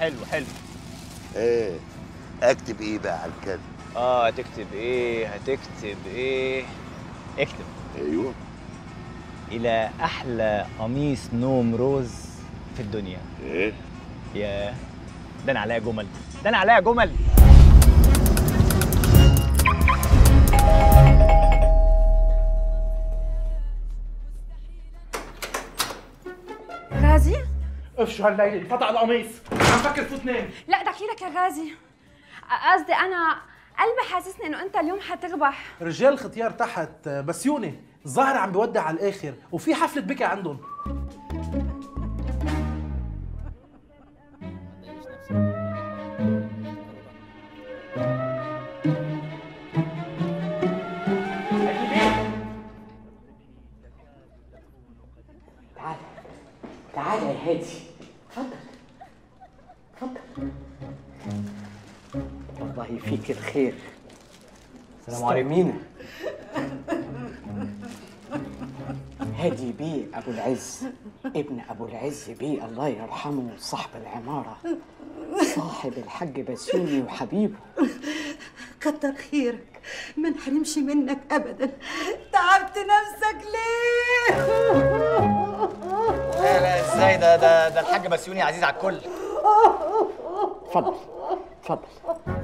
حلو حلو. إيه. أكتب إيه بقى على الكتب آه هتكتب إيه؟ هتكتب إيه؟ اكتب. أيوه. إلى أحلى قميص نوم روز في الدنيا. إيه. يا ده أنا عليا جمل. ده أنا عليا جمل. غازي؟ افشوا هالليلة فتح القميص. فكر فوت نام لا دخيلك يا غازي. قصدي أنا قلبي حاسسني إنه أنت اليوم حتربح رجال الختيار تحت بسيوني الظاهر عم بودع على الآخر وفي حفلة بكي عندهم. استأمينة. هادي بيه أبو العز. ابن أبو العز بيه الله يرحمه صاحب العمارة. صاحب الحاج بسيوني وحبيبه. كتر خيرك. ما نحرمش منك ابدا. تعبت نفسك ليه؟ لا لا إزاي؟ ده ده ده الحاج بسيوني عزيز على الكل. اتفضل اتفضل.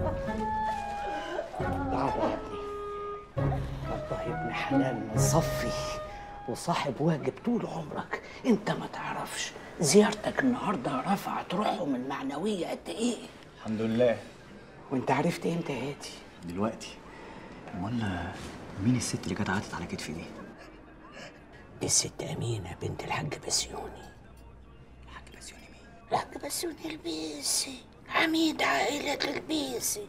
والله ابن حلال مصفي وصاحب واجب طول عمرك. انت ما تعرفش زيارتك النهارده رفعت روحهم المعنويه قد إيه؟ الحمد لله. وانت عرفت إمتى يا هادي دلوقتي. امال مين الست اللي كانت عادت على كتفي دي؟ الست أمينة بنت الحاج بسيوني. الحاج بسيوني مين؟ الحاج بسيوني البيسي. عميد عائلة البيسي.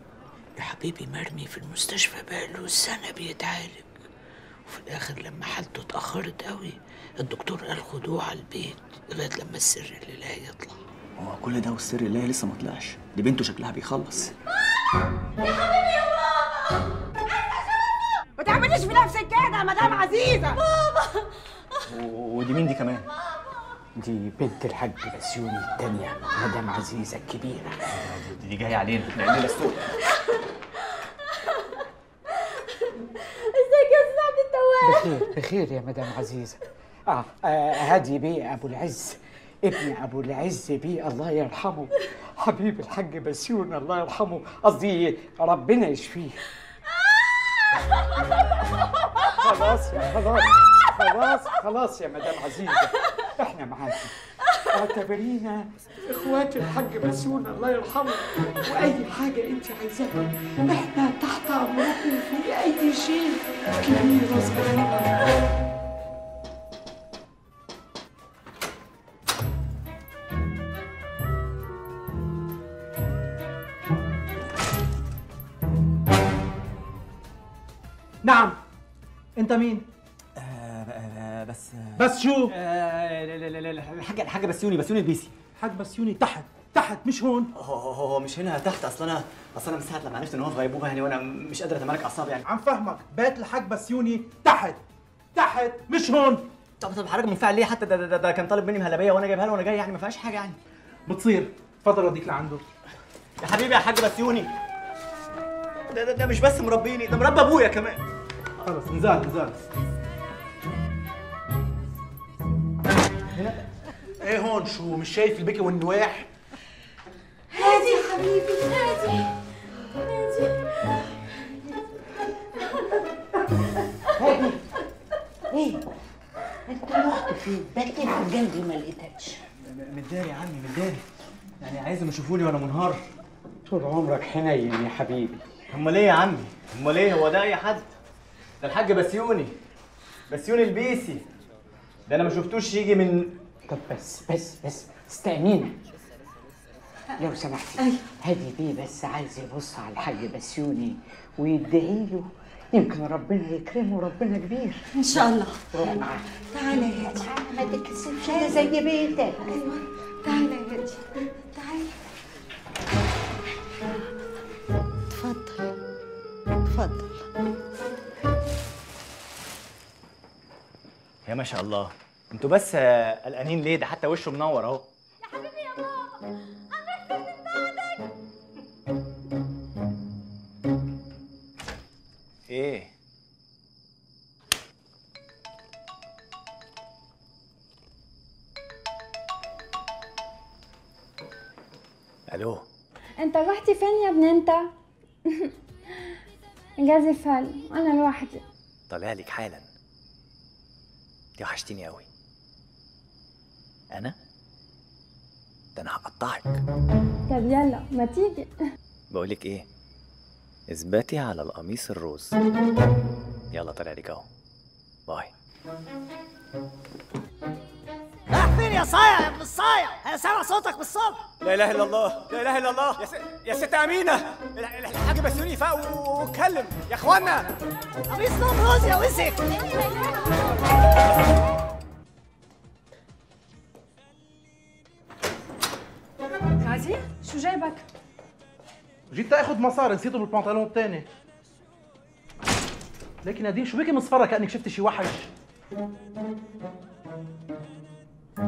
يا حبيبي مرمي في المستشفى بقاله سنة بيتعالج. وفي الآخر لما حالته اتأخرت قوي الدكتور قال خدوه على البيت لغاية لما السر الإلهي يطلع. هو كل ده والسر الله لسه ما طلعش. دي بنته شكلها بيخلص. ما تعمليش في نفسك كده يا مدام عزيزة! و- ودي مين دي كمان؟ دي بنت الحاج بسيوني التانية مدام عزيزة الكبيرة. دي, جاية علينا. لأن السوق ازيك يا أستاذ عبد التواب بخير بخير يا مدام عزيزة. آه, آه هادي بيه أبو العز ابن أبو العز بيه الله يرحمه. حبيب الحاج بسيون الله يرحمه. قصدي ربنا يشفيه. خلاص يا خلاص خلاص خلاص يا مدام عزيزة. إحنا معاكي اعتبرينا إخوات الحاج بسيون الله يرحمه وأي حاجة أنت عايزاها إحنا تحت أمركم في أي شيء. كبير وصغير نعم. أنت مين؟ بس بس شو آه، لا- لا- لا- لا، الحاجة الحاجة بسيوني بسيوني البيسي. حاج بسيوني تحت تحت مش هون. هو هو هو مش هنا تحت أصل أنا أصل أنا من ساعة لما عرفت إن هو في غيبوبة يعني وأنا مش قادر اتمالك أعصابي يعني. عم فهمك. بيت الحاج بسيوني تحت تحت مش هون. طب طب حضرتك منفعل ليه؟ حتى ده, ده, ده, ده كان طالب مني مهلبية وأنا جايبها له وأنا جاي يعني ما فيهاش حاجة يعني. بتصير. اتفضل اوديك لعنده. يا حبيبي يا حاج بسيوني. ده, ده, ده مش بس مربيني ده مربى أبويا كمان. خلص انزال انزال إيه هون شو مش شايف البكي والنواح؟ هادي يا حبيبي هادي. هادي. إيه؟ أنت رحت فين بكي في جنبي ما لقيتكش. متداري يا عمي متداري يعني عايزهم يشوفوني وأنا منهار. طول عمرك حنين يا حبيبي. امال إيه يا عمي؟ امال إيه هو ده أي حد؟ ده الحاج بسيوني. بسيوني البيسي. ده أنا ما شفتوش يجي من طب بس بس بس استأمينة لو سمحتي أيوة. هادي بيه بس عايز يبص على الحاج بسيوني ويدعي له. يمكن ربنا يكرمه ربنا كبير. إن شاء الله. روح معاه. تعالى يا هادي. ما تتكسفش أنا زي بيتك. أيوه. تعالى يا هادي. تعالى اتفضل اتفضل يا ما شاء الله. أنتوا بس آه، قلقانين ليه؟ ده حتى وشه منور اهو. يا حبيبي يا بابا من بعدك. إيه؟ ألو. انت رحتي فين يا ابن انت؟ جازي فل أنا لوحدي. طالع لك حالا. دي وحشتيني قوي أنا؟ ده أنا هقطعك. طب يلا ما تيجي. بقولك إيه؟ اثبتي على القميص الروز. يلا طالع لك أهو. باي. يا صايع يا ابن الصايع. أنا سامع صوتك بالصبح لا إله إلا الله لا إله إلا الله. يا, س... يا ست أمينة. ال- ال- الحاج بسيوني فاق واتكلم. يا اخوانا قميص نوم روز يا وسخ غازي شو جايبك؟ جيت اخذ مصاري نسيته بالبنطلون الثاني لكن نادين شو بك مصفرة كأنك شفتي شي وحش. بس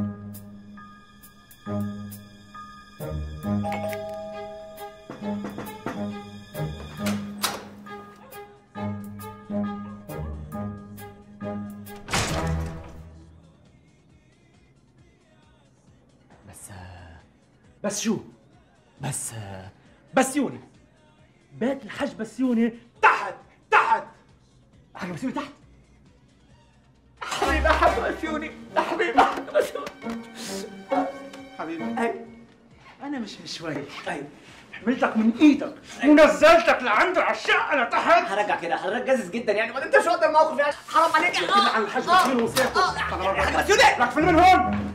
بس شو؟ بس بسيوني بيت الحج بسيوني تحت تحت. حاجة بسيوني تحت. حبيبي حبيبي بسيوني حبيبي حبيبي. حبيبي. أي. أنا مش شوي أي. حملتك من إيدك. ونزلتك لعند على الشقة لتحت هرجع كده. حضرتك جازز جدا يعني. ما انت مش واخد الموقف يعني. حرام عليك. كده على الحج بسيوني وسيحته حاج بسيوني لك فين من هون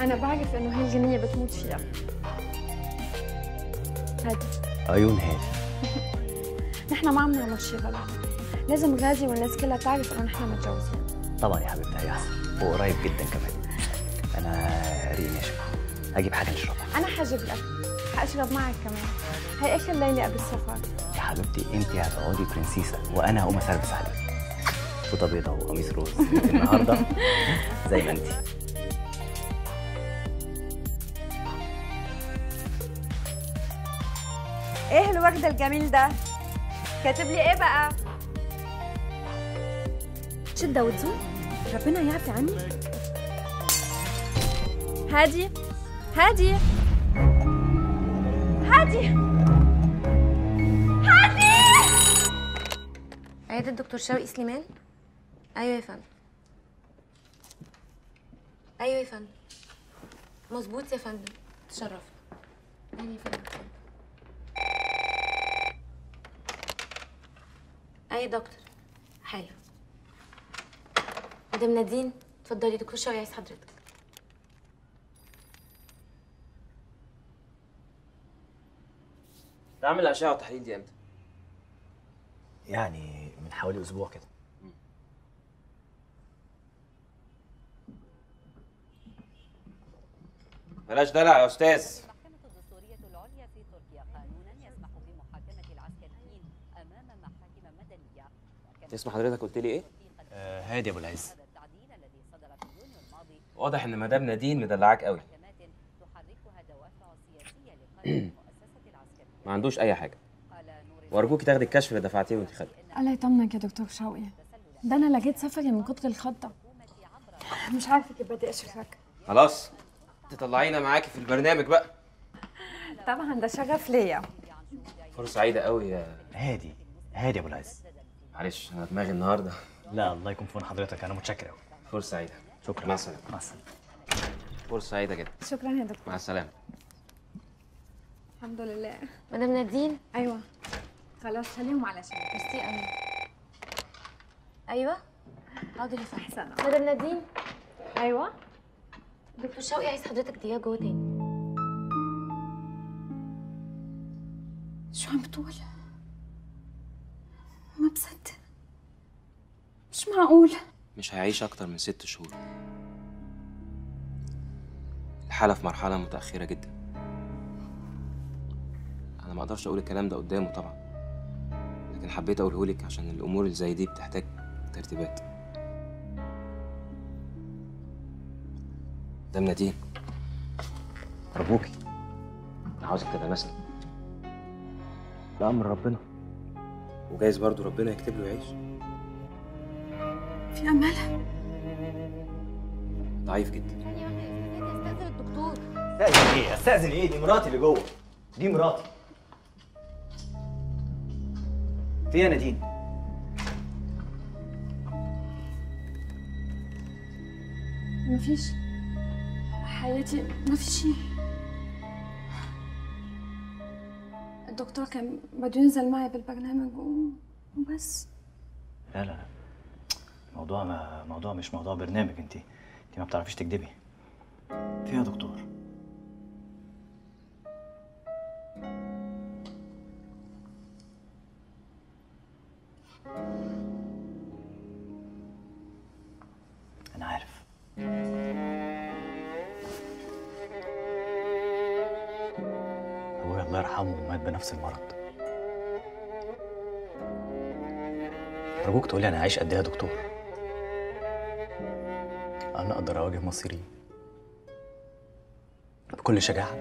أنا بعرف إنه هي الغنية بتموت فيها. هادي عيون هادي نحن ما عم نعمل شي غلط. لازم غازي والناس كلها تعرف إنه نحن متجوزين. طبعا يا حبيبتي هيحصل وقريب جدا كمان. أنا ريق ناشف هجيب حاجة نشربها. أنا حجيب لك. حأشرب معك كمان. هي آخر ليلة قبل السفر. يا حبيبتي أنت هتقعدي برنسيسة وأنا هقوم أسربس عليك. فوطه بيضه وقميص روز. النهارده زي ما أنت. إيه الورد الجميل ده؟ كاتب لي إيه بقى؟ شدة وتزول ربنا يعفي عني. هادي هادي هادي عيادة الدكتور شوقي سليمان. أيوه يا فندم. أيوه يا فندم. مظبوط يا فندم. تشرف أيوه يا فندم. أي دكتور. حالا مدام نادين اتفضلي دكتور شوقي عايز حضرتك. تعمل أشعة وتحليل دي إمتى؟ يعني من حوالي أسبوع كده. بلاش دلع يا أستاذ. اسم حضرتك قلت لي إيه؟ آه هادي أبو العز. واضح إن مدام نادين مدلعاك قوي. ما عندوش أي حاجة. قال نور وارجوك تاخدي الكشف اللي دفعتيه وانت خارجه الله يطمنك يا دكتور شوقي. ده أنا لقيت سفري من كتر الخضة. مش عارفة كيف بدي اشكرك خلاص تطلعينا معاكي في البرنامج بقى. طبعا ده شرف ليا. فرصة سعيدة قوي يا هادي. هادي أبو العز. معلش أنا دماغي النهارده. لا الله يكون في عون حضرتك أنا متشكر قوي فرصة سعيدة. شكرا. مع السلامة. مع السلامة. فرصة سعيدة جدا. شكرا يا دكتور. مع السلامة. الحمد لله. مدام نادين. أيوه. خلاص خليهم على شمال ميرسي أمين. أيوه. حاضر يا احسن مدام نادين. أيوه. دكتور شوقي عايز حضرتك دقيقه جوه تاني. شو عم بتقول؟ ما بصدق مش معقول. مش هيعيش أكتر من ست شهور. الحالة في مرحلة متأخرة جدا. أنا ما أقدرش أقول الكلام ده قدامه طبعا لكن حبيت أقوله لك عشان الأمور اللي زي دي بتحتاج ترتيبات. ده نادين أرجوكي أنا عاوزك تتماسكي ده أمر ربنا. وجايز برضو ربنا يكتب له يعيش. في امل ضعيف جدا. أستاذن إيه؟ استاذن إيه دي مراتي اللي جوه. دي مراتي. في يا نادين. مفيش. حياتي ما في شيء. الدكتور كان بده ينزل معي بالبرنامج وبس. لا لا الموضوع ما موضوع مش موضوع برنامج انت انت ما بتعرفيش تكدبي في يا دكتور. بنفس المرض. أرجوك تقولي أنا عايش قد إيه يا دكتور؟ أنا أقدر أواجه مصيري بكل شجاعة.